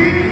Three.